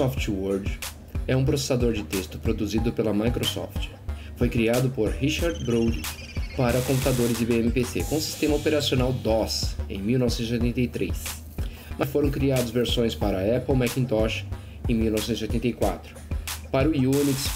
Microsoft Word é um processador de texto produzido pela Microsoft. Foi criado por Richard Brody para computadores IBM PC com sistema operacional DOS em 1983, mas foram criadas versões para Apple Macintosh em 1984, para o Unix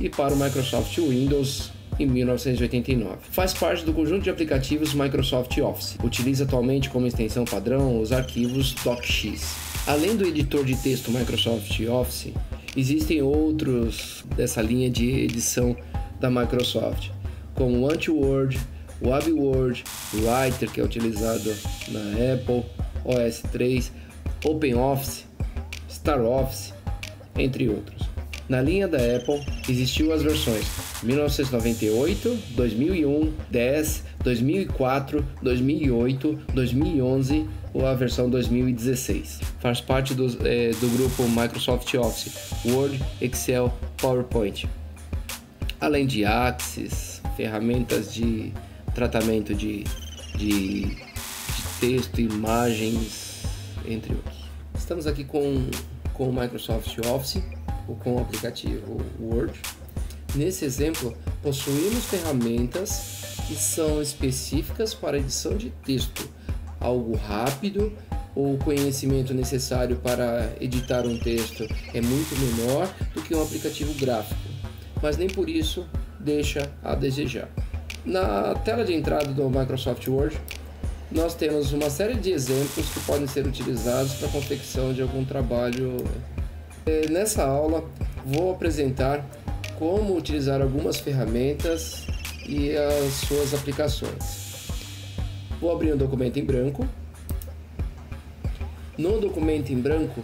e para o Microsoft Windows em 1989. Faz parte do conjunto de aplicativos Microsoft Office. Utiliza atualmente como extensão padrão os arquivos DocX. Além do editor de texto Microsoft Office, existem outros dessa linha de edição da Microsoft, como AntiWord, o Writer, que é utilizado na Apple, OS 3, OpenOffice, StarOffice, entre outros. Na linha da Apple, existiu as versões 1998, 2001, 10, 2004, 2008, 2011 ou a versão 2016. Faz parte do, é, do grupo Microsoft Office, Word, Excel, PowerPoint. Além de Axis, ferramentas de tratamento de, de, de texto, imagens, entre outros. Estamos aqui com, com o Microsoft Office, ou com o aplicativo Word. Nesse exemplo, possuímos ferramentas que são específicas para edição de texto, algo rápido o conhecimento necessário para editar um texto é muito menor do que um aplicativo gráfico, mas nem por isso deixa a desejar. Na tela de entrada do Microsoft Word, nós temos uma série de exemplos que podem ser utilizados para a confecção de algum trabalho. É, nessa aula, vou apresentar como utilizar algumas ferramentas e as suas aplicações. Vou abrir um documento em branco. No documento em branco,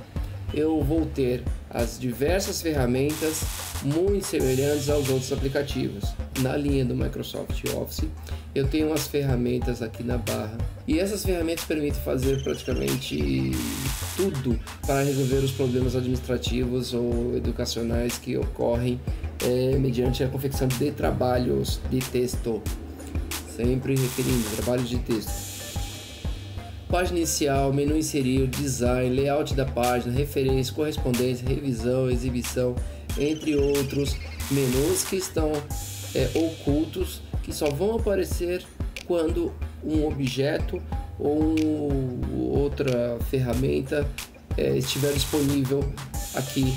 eu vou ter as diversas ferramentas muito semelhantes aos outros aplicativos. Na linha do Microsoft Office, eu tenho as ferramentas aqui na barra e essas ferramentas permitem fazer praticamente tudo para resolver os problemas administrativos ou educacionais que ocorrem é, mediante a confecção de trabalhos de texto sempre referindo trabalhos de texto. Página inicial, menu inserir, design, layout da página, referência, correspondência, revisão, exibição, entre outros menus que estão é, ocultos que só vão aparecer quando um objeto ou outra ferramenta é, estiver disponível aqui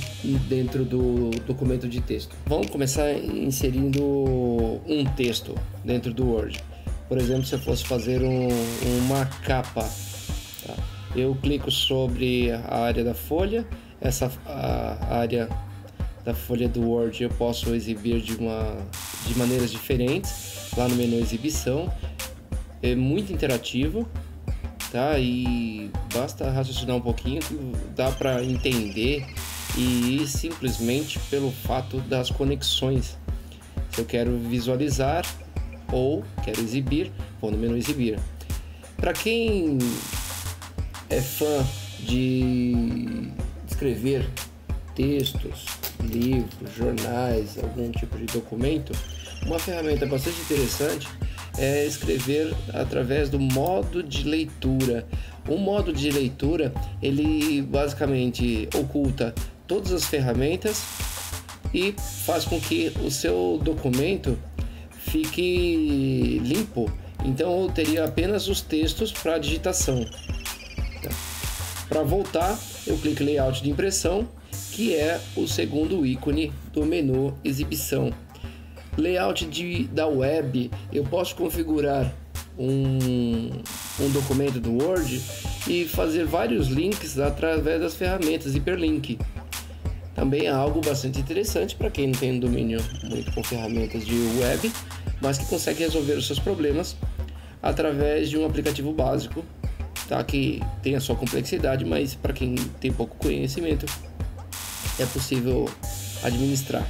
dentro do documento de texto. Vamos começar inserindo um texto dentro do Word. Por exemplo, se eu fosse fazer um, uma capa, tá? eu clico sobre a área da folha, essa a área da folha do Word eu posso exibir de, uma, de maneiras diferentes lá no menu exibição. É muito interativo, tá? E basta raciocinar um pouquinho dá para entender e simplesmente pelo fato das conexões. Se eu quero visualizar ou quero exibir, vou no menu exibir. Para quem é fã de escrever textos, livros, jornais, algum tipo de documento, uma ferramenta bastante interessante é escrever através do modo de leitura. O modo de leitura ele basicamente oculta todas as ferramentas e faz com que o seu documento fique limpo. Então eu teria apenas os textos para digitação. Para voltar, eu clico em layout de impressão, que é o segundo ícone do menu exibição. Layout de, da web, eu posso configurar um, um documento do Word e fazer vários links através das ferramentas hiperlink. Também é algo bastante interessante para quem não tem domínio muito com ferramentas de web, mas que consegue resolver os seus problemas através de um aplicativo básico, tá? Que tem a sua complexidade, mas para quem tem pouco conhecimento é possível administrar,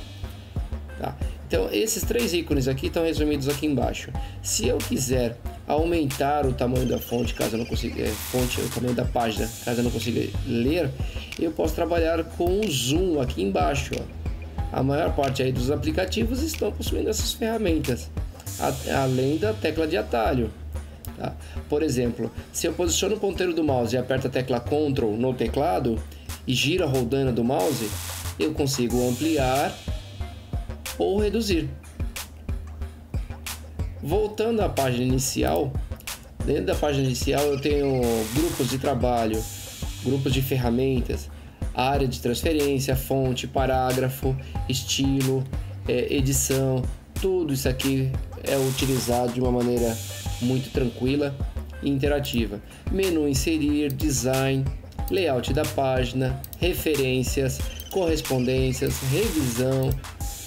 tá? Então esses três ícones aqui estão resumidos aqui embaixo. Se eu quiser aumentar o tamanho da fonte, caso eu não consiga, é, fonte, o tamanho da página, caso eu não consiga ler, eu posso trabalhar com o zoom aqui embaixo. Ó. A maior parte aí dos aplicativos estão possuindo essas ferramentas, a, além da tecla de atalho. Tá? Por exemplo, se eu posiciono o ponteiro do mouse e aperto a tecla Ctrl no teclado, e giro a roldana do mouse, eu consigo ampliar ou reduzir. Voltando à página inicial, dentro da página inicial eu tenho grupos de trabalho, grupos de ferramentas, área de transferência, fonte, parágrafo, estilo, é, edição, tudo isso aqui é utilizado de uma maneira muito tranquila e interativa. Menu inserir, design, layout da página, referências, correspondências, revisão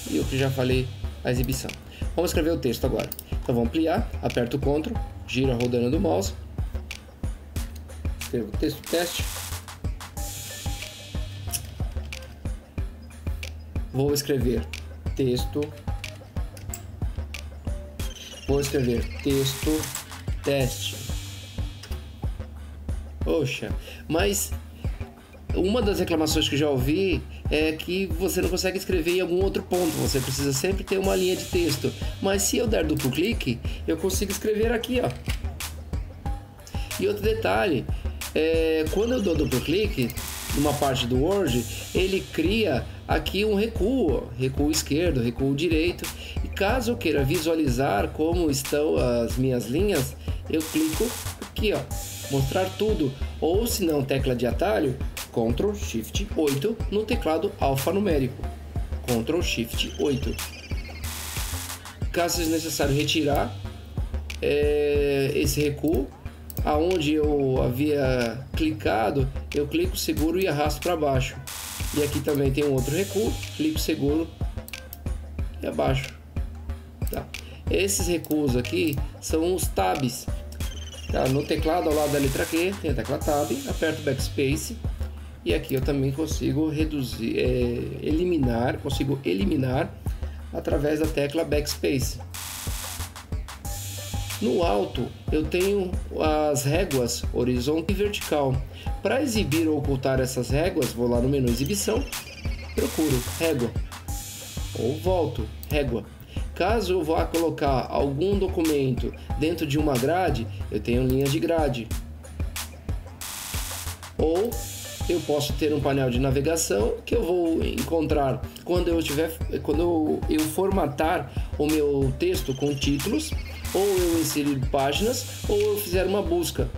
e o que já falei, a exibição. Vamos escrever o texto agora. Então vamos ampliar, aperto o Ctrl, gira a rodando do mouse, escrevo texto teste. Vou escrever texto. Vou escrever texto teste. Poxa, mas uma das reclamações que já ouvi é que você não consegue escrever em algum outro ponto, você precisa sempre ter uma linha de texto. Mas se eu der duplo clique, eu consigo escrever aqui, ó. E outro detalhe, é, quando eu dou duplo clique numa parte do Word, ele cria aqui um recuo, recuo esquerdo, recuo direito. E caso eu queira visualizar como estão as minhas linhas, eu clico aqui, ó, mostrar tudo, ou se não tecla de atalho, Ctrl Shift 8 no teclado alfanumérico. Ctrl Shift 8. Caso seja necessário retirar é, esse recuo, aonde eu havia clicado, eu clico seguro e arrasto para baixo. E aqui também tem um outro recuo, clico seguro e abaixo. Tá. Esses recuos aqui são os tabs. Tá, no teclado ao lado da letra Q tem a tecla Tab, aperto Backspace e aqui eu também consigo reduzir, é, eliminar, consigo eliminar através da tecla Backspace. No alto eu tenho as réguas horizontal e vertical. Para exibir ou ocultar essas réguas, vou lá no menu exibição, procuro régua ou volto régua. Caso eu vá colocar algum documento dentro de uma grade, eu tenho linha de grade. Ou eu posso ter um painel de navegação que eu vou encontrar quando eu tiver, quando eu, eu formatar o meu texto com títulos, ou eu inserir páginas, ou eu fizer uma busca.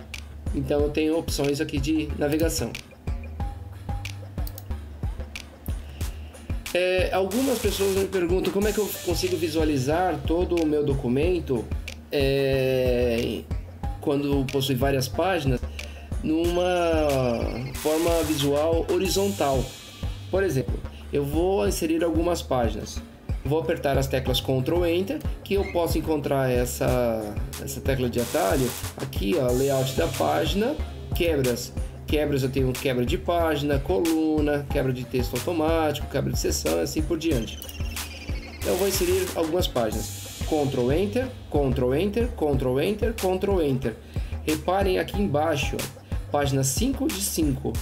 Então eu tenho opções aqui de navegação. É, algumas pessoas me perguntam como é que eu consigo visualizar todo o meu documento é, quando possui várias páginas numa forma visual horizontal. Por exemplo, eu vou inserir algumas páginas. Vou apertar as teclas Ctrl Enter, que eu posso encontrar essa, essa tecla de atalho aqui, ó, layout da página, quebras. Quebras eu tenho quebra de página, coluna, quebra de texto automático, quebra de seção e assim por diante. Eu vou inserir algumas páginas. Ctrl Enter, Ctrl Enter, Ctrl Enter, Ctrl Enter. Reparem aqui embaixo, ó, página 5 de 5.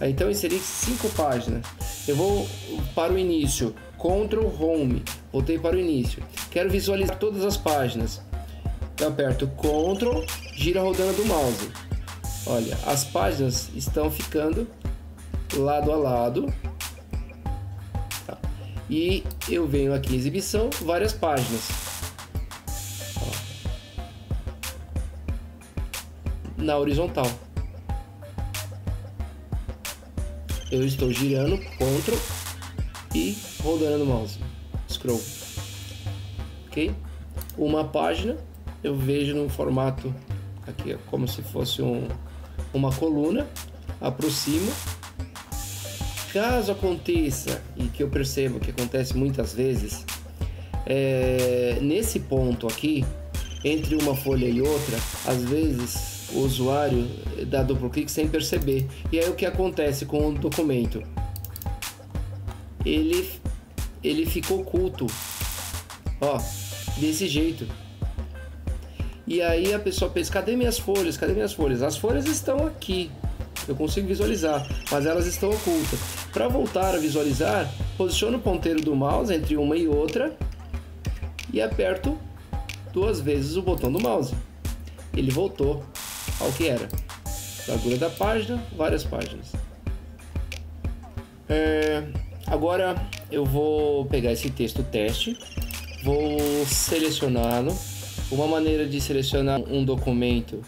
Então inserir 5 páginas. Eu vou para o início, Ctrl Home, voltei para o início. Quero visualizar todas as páginas. Eu aperto Ctrl, gira rodando do mouse. Olha, as páginas estão ficando lado a lado. Tá. E eu venho aqui em exibição, várias páginas. Na horizontal. Eu estou girando Ctrl e rodando o mouse, scroll, ok? Uma página eu vejo no formato aqui, como se fosse um, uma coluna, aproximo. Caso aconteça e que eu percebo que acontece muitas vezes, é, nesse ponto aqui, entre uma folha e outra, às vezes o usuário dá duplo clique sem perceber. E aí o que acontece com o documento? Ele, ele fica oculto. Ó, desse jeito. E aí a pessoa pensa, cadê minhas folhas? Cadê minhas folhas? As folhas estão aqui. Eu consigo visualizar, mas elas estão ocultas. Para voltar a visualizar, posiciono o ponteiro do mouse entre uma e outra e aperto duas vezes o botão do mouse. Ele voltou ao que era. Largura da página, várias páginas. É, agora eu vou pegar esse texto teste, vou selecioná-lo. Uma maneira de selecionar um documento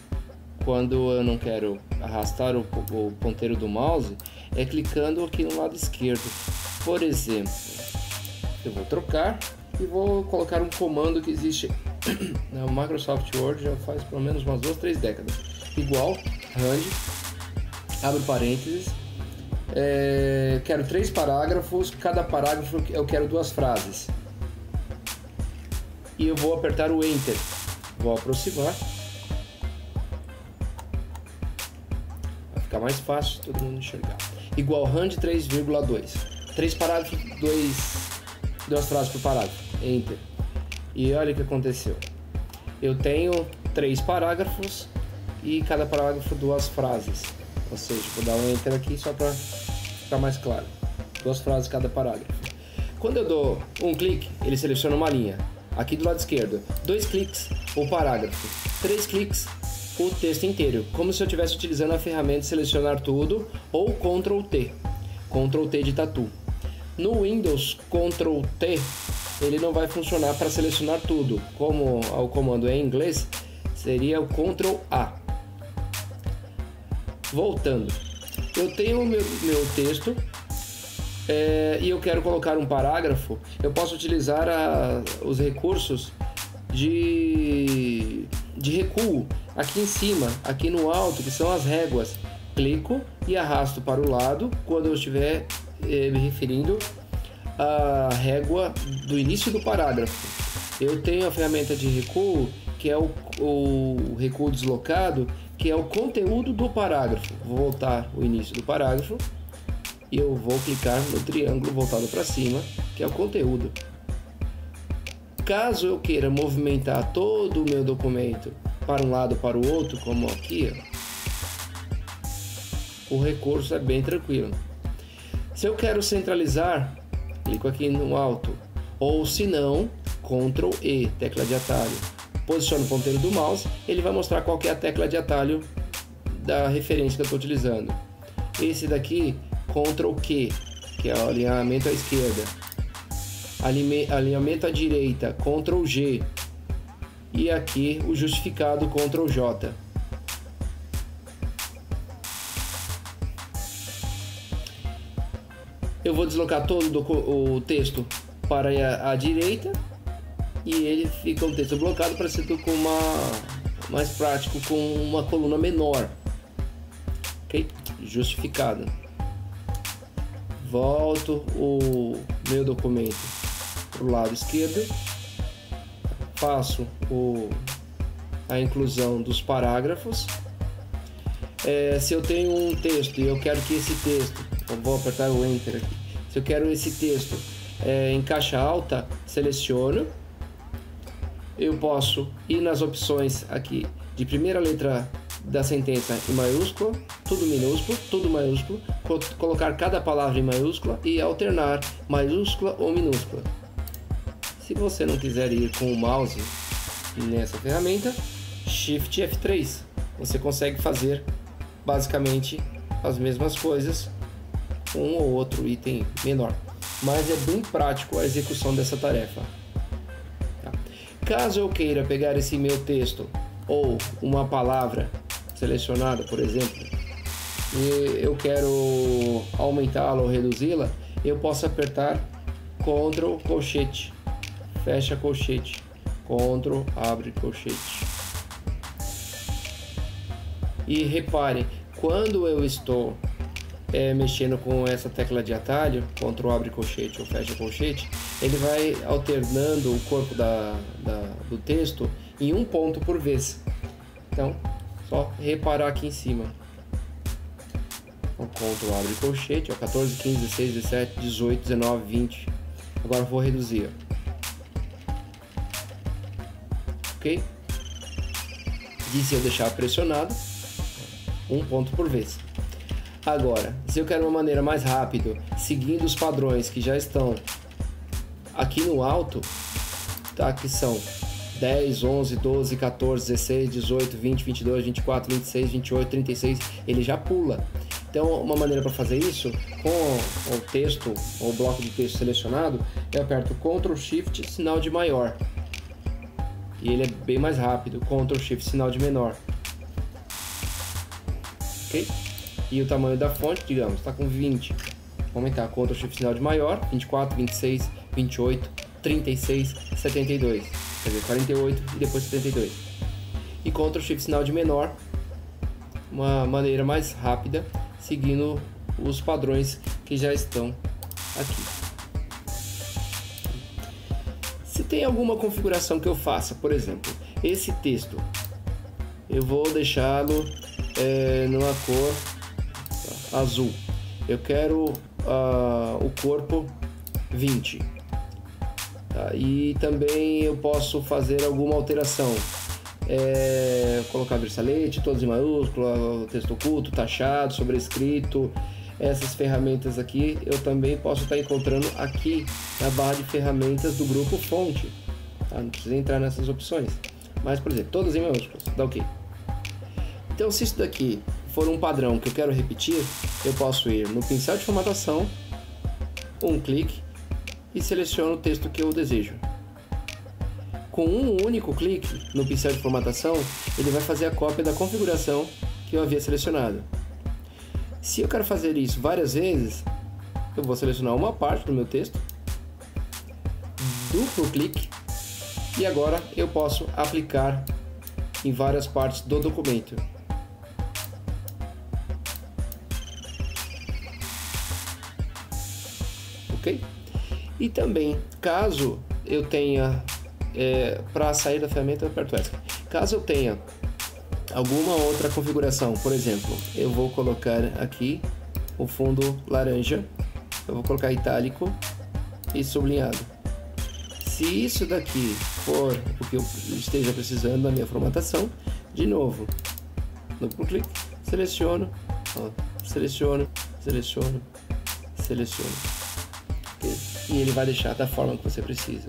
quando eu não quero arrastar o, o ponteiro do mouse é clicando aqui no lado esquerdo. Por exemplo, eu vou trocar e vou colocar um comando que existe no Microsoft Word já faz pelo menos umas duas, três décadas. Igual, rand, abre parênteses, é, quero três parágrafos, cada parágrafo eu quero duas frases. E eu vou apertar o Enter. Vou aproximar. Vai ficar mais fácil todo mundo enxergar. Igual rand 3,2. Três parágrafos, dois, duas frases por parágrafo. Enter. E olha o que aconteceu. Eu tenho três parágrafos e cada parágrafo duas frases. Ou seja, vou dar um enter aqui só para ficar mais claro. Duas frases cada parágrafo. Quando eu dou um clique, ele seleciona uma linha. Aqui do lado esquerdo, dois cliques, o parágrafo. Três cliques, o texto inteiro. Como se eu estivesse utilizando a ferramenta selecionar tudo ou Ctrl T. Ctrl T de tatu. No Windows, Ctrl T, ele não vai funcionar para selecionar tudo. Como o comando é em inglês, seria o Ctrl A. Voltando, eu tenho o meu, meu texto é, e eu quero colocar um parágrafo, eu posso utilizar a, os recursos de, de recuo aqui em cima, aqui no alto, que são as réguas. Clico e arrasto para o lado quando eu estiver eh, me referindo à régua do início do parágrafo. Eu tenho a ferramenta de recuo, que é o, o recuo deslocado, que é o conteúdo do parágrafo. Vou voltar o início do parágrafo e eu vou clicar no triângulo voltado para cima, que é o conteúdo. Caso eu queira movimentar todo o meu documento para um lado para o outro, como aqui, o recurso é bem tranquilo. Se eu quero centralizar, clico aqui no alto, ou se não, Ctrl E, tecla de atalho posiciono o ponteiro do mouse, ele vai mostrar qual é a tecla de atalho da referência que eu estou utilizando. Esse daqui, Ctrl Q, que é o alinhamento à esquerda. Alinhamento à direita, Ctrl G. E aqui o justificado, Ctrl J. Eu vou deslocar todo o texto para a direita e ele fica um texto blocado para ser com uma mais prático com uma coluna menor. Ok? Justificado. Volto o meu documento para o lado esquerdo, faço o, a inclusão dos parágrafos. É, se eu tenho um texto e eu quero que esse texto, eu vou apertar o Enter aqui. Se eu quero esse texto é, em caixa alta, seleciono eu posso ir nas opções aqui de primeira letra da sentença em maiúscula, tudo minúsculo, tudo maiúsculo, colocar cada palavra em maiúscula e alternar maiúscula ou minúscula. Se você não quiser ir com o mouse nessa ferramenta, Shift F3, você consegue fazer basicamente as mesmas coisas um ou outro item menor. Mas é bem prático a execução dessa tarefa. Caso eu queira pegar esse meu texto ou uma palavra selecionada, por exemplo, e eu quero aumentá-la ou reduzi-la, eu posso apertar Ctrl colchete, fecha colchete, Ctrl abre colchete. E repare, quando eu estou é, mexendo com essa tecla de atalho, Ctrl abre colchete ou fecha colchete, ele vai alternando o corpo da, da, do texto em um ponto por vez. Então, só reparar aqui em cima. O Ctrl abre colchete, ó, 14, 15, 16, 17, 18, 19, 20. Agora vou reduzir. Ok? E se eu deixar pressionado, um ponto por vez. Agora, se eu quero uma maneira mais rápida, seguindo os padrões que já estão aqui no alto, tá? Que são 10, 11, 12, 14, 16, 18, 20, 22, 24, 26, 28, 36, ele já pula. Então, uma maneira para fazer isso, com o texto, ou bloco de texto selecionado, eu aperto Ctrl Shift, sinal de maior. E ele é bem mais rápido, Ctrl Shift, sinal de menor. Ok? E o tamanho da fonte, digamos, está com 20. Vou aumentar Ctrl Shift, sinal de maior, 24, 26, 28, 36, 72. Quer dizer, 48 e depois 72. E Ctrl Shift, sinal de menor, uma maneira mais rápida seguindo os padrões que já estão aqui. Se tem alguma configuração que eu faça, por exemplo, esse texto, eu vou deixá-lo é, numa cor azul. Eu quero uh, o corpo 20. Tá? E também eu posso fazer alguma alteração é, colocar versalete, todos em maiúsculo, texto oculto, taxado, sobrescrito. Essas ferramentas aqui eu também posso estar encontrando aqui na barra de ferramentas do grupo fonte. Tá? Não precisa entrar nessas opções. Mas, por exemplo, todas em maiúsculos, dá ok. Então, se isso daqui for um padrão que eu quero repetir, eu posso ir no pincel de formatação, um clique e seleciono o texto que eu desejo. Com um único clique no pincel de formatação, ele vai fazer a cópia da configuração que eu havia selecionado. Se eu quero fazer isso várias vezes, eu vou selecionar uma parte do meu texto, duplo clique, e agora eu posso aplicar em várias partes do documento. Ok? E também, caso eu tenha é, para sair da ferramenta aperto ESC. Caso eu tenha alguma outra configuração, por exemplo, eu vou colocar aqui o fundo laranja, eu vou colocar itálico e sublinhado. Se isso daqui for o que eu esteja precisando da minha formatação, de novo, duplo clique, seleciono, ó, seleciono, seleciono, seleciono. E ele vai deixar da forma que você precisa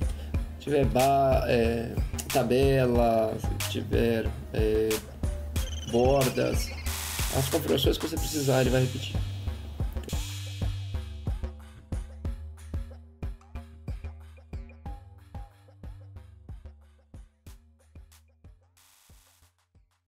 tiver bar, é, tabela, se tiver é, bordas, as configurações que você precisar, ele vai repetir.